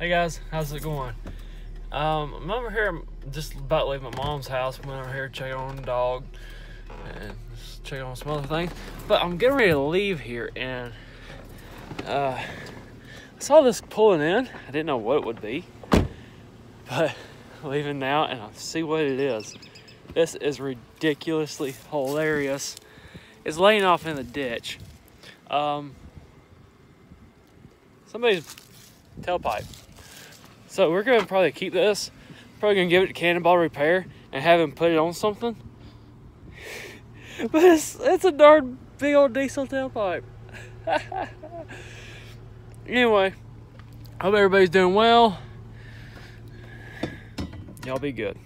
Hey guys, how's it going? Um, I'm over here, just about to leave my mom's house. Went over here to check on the dog and just check on some other things. But I'm getting ready to leave here and uh, I saw this pulling in. I didn't know what it would be, but leaving now and I'll see what it is. This is ridiculously hilarious. It's laying off in the ditch. Um, somebody's tailpipe. So we're gonna probably keep this. Probably gonna give it to Cannonball Repair and have him put it on something. but it's it's a darn big old diesel tailpipe. anyway, hope everybody's doing well. Y'all be good.